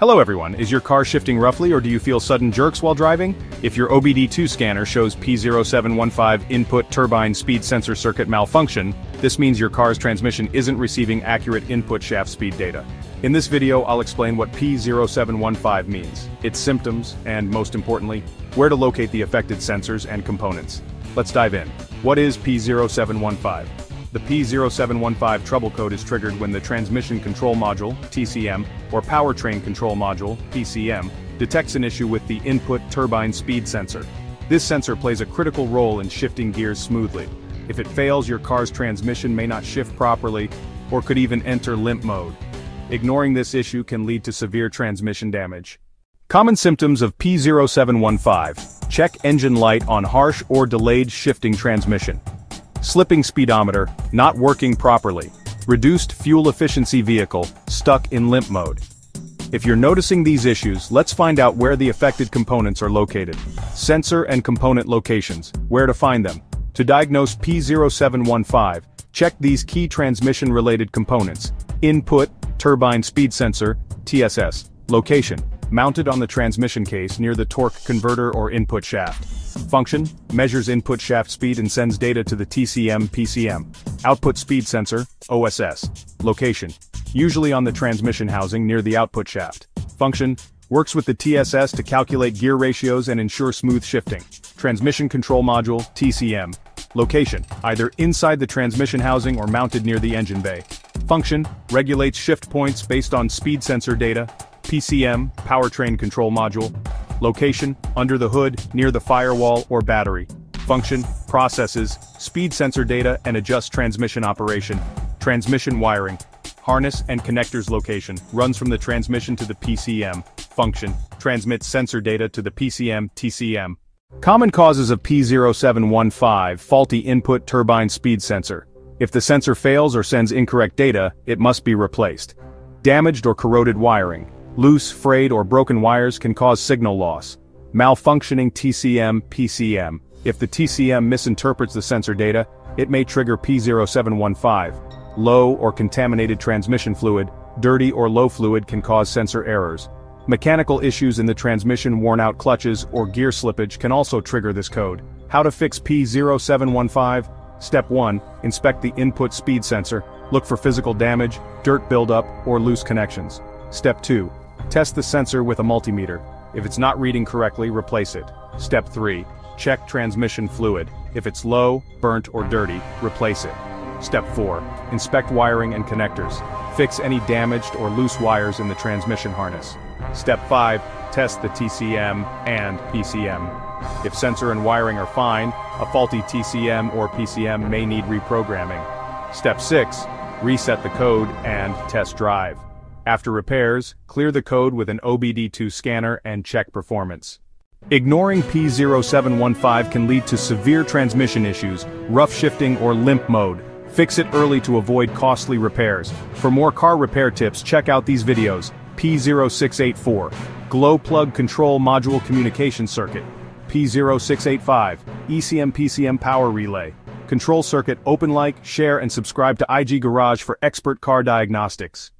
Hello everyone, is your car shifting roughly or do you feel sudden jerks while driving? If your OBD2 scanner shows P0715 input turbine speed sensor circuit malfunction, this means your car's transmission isn't receiving accurate input shaft speed data. In this video I'll explain what P0715 means, its symptoms, and most importantly, where to locate the affected sensors and components. Let's dive in. What is P0715? The P0715 trouble code is triggered when the Transmission Control Module, TCM, or Powertrain Control Module, PCM, detects an issue with the input turbine speed sensor. This sensor plays a critical role in shifting gears smoothly. If it fails your car's transmission may not shift properly, or could even enter limp mode. Ignoring this issue can lead to severe transmission damage. Common symptoms of P0715. Check engine light on harsh or delayed shifting transmission slipping speedometer, not working properly, reduced fuel efficiency vehicle, stuck in limp mode. If you're noticing these issues, let's find out where the affected components are located. Sensor and component locations, where to find them. To diagnose P0715, check these key transmission-related components. Input, turbine speed sensor, TSS. Location, mounted on the transmission case near the torque converter or input shaft. Function, measures input shaft speed and sends data to the TCM PCM. Output speed sensor, OSS. Location, usually on the transmission housing near the output shaft. Function, works with the TSS to calculate gear ratios and ensure smooth shifting. Transmission control module, TCM. Location, either inside the transmission housing or mounted near the engine bay. Function, regulates shift points based on speed sensor data. PCM, powertrain control module. Location, under the hood, near the firewall or battery. Function, processes, speed sensor data and adjust transmission operation. Transmission wiring. Harness and connectors location, runs from the transmission to the PCM. Function, transmits sensor data to the PCM TCM. Common causes of P0715, faulty input turbine speed sensor. If the sensor fails or sends incorrect data, it must be replaced. Damaged or corroded wiring. Loose, frayed, or broken wires can cause signal loss. Malfunctioning TCM, PCM. If the TCM misinterprets the sensor data, it may trigger P0715. Low or contaminated transmission fluid, dirty or low fluid can cause sensor errors. Mechanical issues in the transmission worn-out clutches or gear slippage can also trigger this code. How to fix P0715? Step 1. Inspect the input speed sensor. Look for physical damage, dirt buildup, or loose connections. Step 2. Test the sensor with a multimeter. If it's not reading correctly, replace it. Step 3. Check transmission fluid. If it's low, burnt, or dirty, replace it. Step 4. Inspect wiring and connectors. Fix any damaged or loose wires in the transmission harness. Step 5. Test the TCM and PCM. If sensor and wiring are fine, a faulty TCM or PCM may need reprogramming. Step 6. Reset the code and test drive. After repairs, clear the code with an OBD2 scanner and check performance. Ignoring P0715 can lead to severe transmission issues, rough shifting or limp mode. Fix it early to avoid costly repairs. For more car repair tips check out these videos. P0684, Glow Plug Control Module Communication Circuit. P0685, ECM PCM Power Relay. Control Circuit open like, share and subscribe to IG Garage for expert car diagnostics.